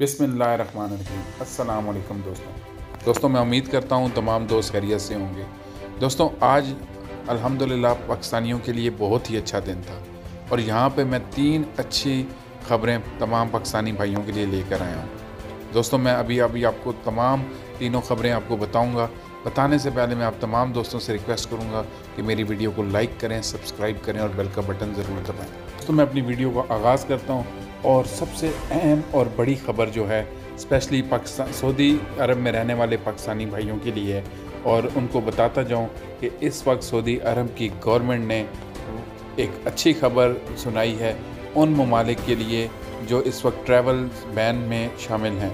بسم اللہ الرحمن الرحیم۔ السلام علیکم دوستوں۔ دوستوں، میں امید کرتا ہوں تمام دوست خیریت سے ہوں گے۔ دوستوں، آج الحمدللہ پاکستانیوں کے لیے بہت ہی اچھا دن تھا۔ اور یہاں پہ میں تین اچھی خبریں تمام پاکستانی بھائیوں کے لیے لے کر آیا ہوں۔ دوستوں، میں ابھی ابھی آپ کو تمام تینوں خبریں آپ کو بتاؤں گا۔ بتانے سے پہلے میں آپ تمام دوستوں سے ریکویسٹ کروں گا کہ میری ویڈیو کو لائک کریں سبسکرائب کریں اور بیل کا بٹن ضرور دبائیں۔ تو میں اپنی ویڈیو کا آغاز کرتا ہوں۔ اور سب سے اہم اور بڑی خبر جو ہے اسپیشلی پاکستان، سعودی عرب میں رہنے والے پاکستانی بھائیوں کے لیے ہے اور ان کو بتاتا جاؤں کہ اس وقت سعودی عرب کی گورنمنٹ نے ایک اچھی خبر سنائی ہے ان ممالک کے لیے جو اس وقت ٹریول بین میں شامل ہیں۔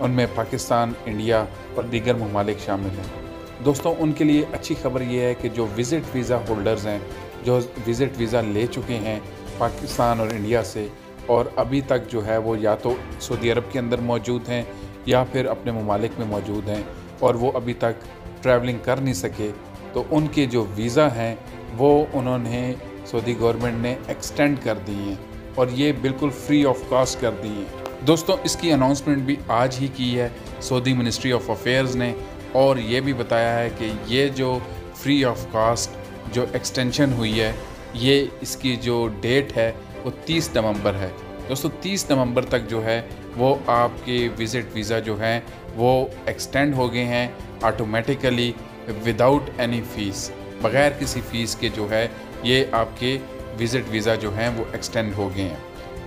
ان میں پاکستان، انڈیا اور دیگر ممالک شامل ہیں۔ دوستوں، ان کے لیے اچھی خبر یہ ہے کہ جو وزٹ ویزا ہولڈرز ہیں، جو وزٹ ویزا لے چکے ہیں پاکستان اور انڈیا سے اور ابھی تک جو ہے وہ یا تو سعودی عرب کے اندر موجود ہیں یا پھر اپنے ممالک میں موجود ہیں اور وہ ابھی تک ٹریولنگ کر نہیں سکے، تو ان کے جو ویزا ہیں وہ انہوں نے سعودی گورنمنٹ نے ایکسٹینڈ کر دی ہیں اور یہ بالکل فری آف کاسٹ کر دی ہیں۔ دوستوں اس کی اناؤنسمنٹ بھی آج ہی کی ہے۔ سعودی منسٹری آف افیئرز نے اور یہ بھی بتایا ہے کہ یہ جو فری آف کاسٹ جو ایکسٹینشن ہوئی ہے، یہ اس کی جو ڈیٹ ہے وہ تیس نومبر ہے۔ دوستو، تیس نومبر تک جو ہے، وہ آپ کے وزٹ ویزا جو ہیں، وہ ایکسٹینڈ ہو گئے ہیں آٹومیٹیکلی وداؤٹ اینی فیس بغیر کسی فیس کے جو ہے، یہ آپ کے وزٹ ویزا جو ہیں، وہ ایکسٹینڈ ہو گئے ہیں۔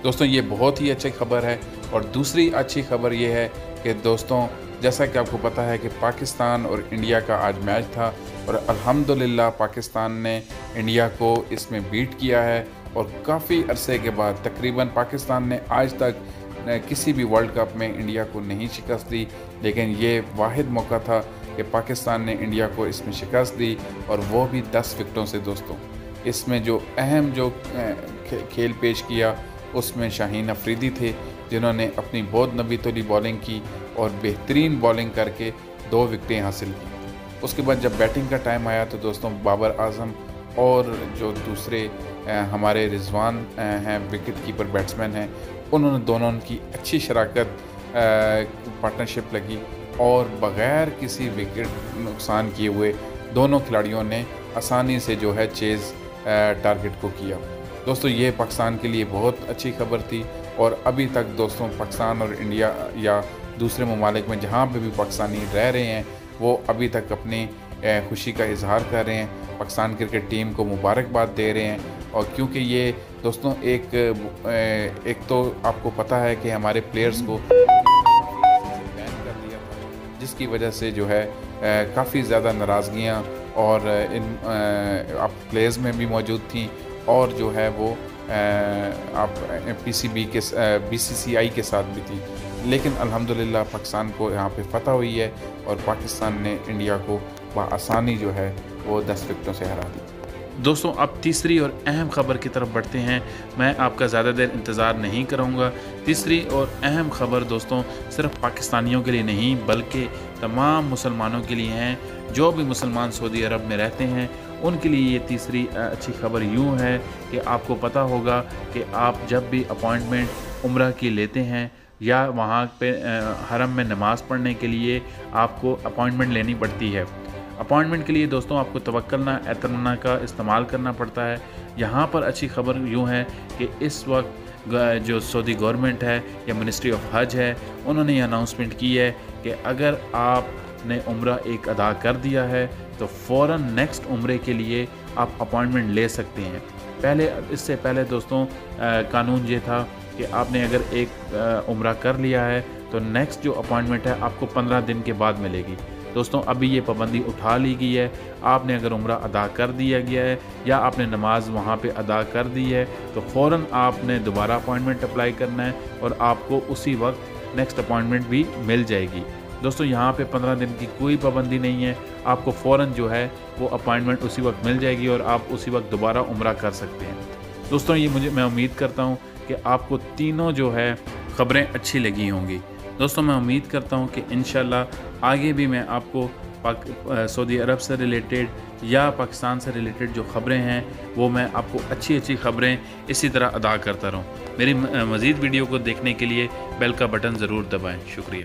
دوستوں یہ بہت ہی اچھی خبر ہے۔ اور دوسری اچھی خبر یہ ہے کہ دوستوں جیسا کہ آپ کو پتہ ہے کہ پاکستان اور انڈیا کا آج میچ تھا اور الحمدللہ پاکستان نے انڈیا کو اس میں بیٹ کیا ہے۔ اور کافی عرصے کے بعد تقریباً پاکستان نے آج تک کسی بھی ورلڈ کپ میں انڈیا کو نہیں شکست دی، لیکن یہ واحد موقع تھا کہ پاکستان نے انڈیا کو اس میں شکست دی اور وہ بھی دس وکٹوں سے دوستوں۔ اس میں جو اہم جو کھیل پیش کیا، اس میں شاہین افریدی تھے، جنہوں نے اپنی بہت نبی تولی بالنگ کی اور بہترین بالنگ کر کے دو وکٹیں حاصل کی۔ اس کے بعد جب بیٹنگ کا ٹائم آیا تو دوستوں، بابر اعظم اور جو دوسرے ہمارے رضوان ہیں وکٹ کیپر بیٹسمین ہیں، انہوں نے دونوں کی اچھی شراکت پارٹنرشپ لگی اور بغیر کسی وکٹ نقصان کیے ہوئے دونوں کھلاڑیوں نے آسانی سے جو ہے چیز ٹارگٹ کو کیا۔ دوستو، یہ پاکستان کے لیے بہت اچھی خبر تھی اور ابھی تک دوستوں پاکستان اور انڈیا یا دوسرے ممالک میں جہاں پہ بھی پاکستانی رہ رہے ہیں، وہ ابھی تک اپنی خوشی کا اظہار کر رہے ہیں، پاکستان کرکٹ ٹیم کو مبارکباد دے رہے ہیں۔ اور کیونکہ یہ دوستوں، ایک ایک تو آپ کو پتہ ہے کہ ہمارے پلیئرز کو بین کر دیا تھا جس کی وجہ سے جو ہے کافی زیادہ ناراضگیاں اور ان آپ پلیئرز میں بھی موجود تھیں۔ اور جو ہے وہ آپ پی سی بی کے بی سی سی آئی کے ساتھ بھی تھی لیکن الحمدللہ پاکستان کو یہاں پہ فتح ہوئی ہے اور پاکستان نے انڈیا کو بآسانی جو ہے وہ دس وکٹوں سے ہرا دی۔ دوستوں اب تیسری اور اہم خبر کی طرف بڑھتے ہیں۔ میں آپ کا زیادہ دیر انتظار نہیں کروں گا۔ تیسری اور اہم خبر دوستوں صرف پاکستانیوں کے لیے نہیں، بلکہ تمام مسلمانوں کے لیے ہیں۔ جو بھی مسلمان سعودی عرب میں رہتے ہیں، ان کے لیے یہ تیسری اچھی خبر یوں ہے کہ آپ کو پتہ ہوگا کہ آپ جب بھی اپوائنٹمنٹ عمرہ کی لیتے ہیں یا وہاں پہ حرم میں نماز پڑھنے کے لیے آپ کو اپوائنٹمنٹ لینی پڑتی ہے۔ اپوائنٹمنٹ کے لیے دوستوں آپ کو توکلنا اعتمنا کا استعمال کرنا پڑتا ہے۔ یہاں پر اچھی خبر یوں ہے کہ اس وقت جو سعودی گورنمنٹ ہے یا منسٹری آف حج ہے، انہوں نے یہ اناؤنسمنٹ کی ہے کہ اگر آپ نے عمرہ ایک ادا کر دیا ہے، تو فوراً نیکسٹ عمرے کے لیے آپ اپوائنٹمنٹ لے سکتے ہیں۔ پہلے، اس سے پہلے دوستوں قانون یہ تھا کہ آپ نے اگر ایک عمرہ کر لیا ہے، تو نیکسٹ جو اپوائنٹمنٹ ہے، آپ کو پندرہ دن کے بعد ملے گی۔ دوستوں، ابھی یہ پابندی اٹھا لی گئی ہے۔ آپ نے اگر عمرہ ادا کر دیا گیا ہے یا آپ نے نماز وہاں پہ ادا کر دی ہے، تو فوراً آپ نے دوبارہ اپوائنٹمنٹ اپلائی کرنا ہے اور آپ کو اسی وقت نیکسٹ اپوائنٹمنٹ بھی مل جائے گی۔ دوستوں، یہاں پہ پندرہ دن کی کوئی پابندی نہیں ہے۔ آپ کو فوراً جو ہے وہ اپوائنٹمنٹ اسی وقت مل جائے گی اور آپ اسی وقت دوبارہ عمرہ کر سکتے ہیں۔ دوستوں، یہ مجھے، میں امید کرتا ہوں کہ آپ کو تینوں جو ہے خبریں اچھی لگی ہوں گی۔ دوستوں، میں امید کرتا ہوں کہ انشاءاللہ آگے بھی میں آپ کو پاک سعودی عرب سے ریلیٹڈ یا پاکستان سے ریلیٹڈ جو خبریں ہیں، وہ میں آپ کو اچھی اچھی خبریں اسی طرح ادا کرتا رہوں۔ میری مزید ویڈیو کو دیکھنے کے لیے بیل کا بٹن ضرور دبائیں۔ شکریہ۔